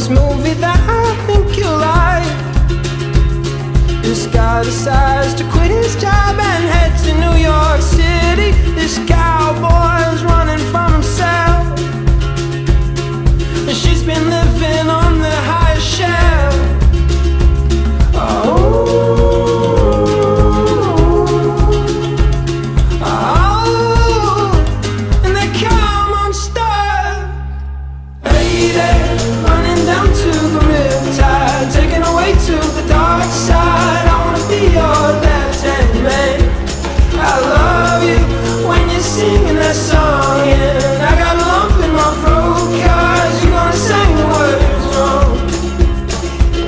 this movie that I think you like. This guy decides to quit his job and head to New York.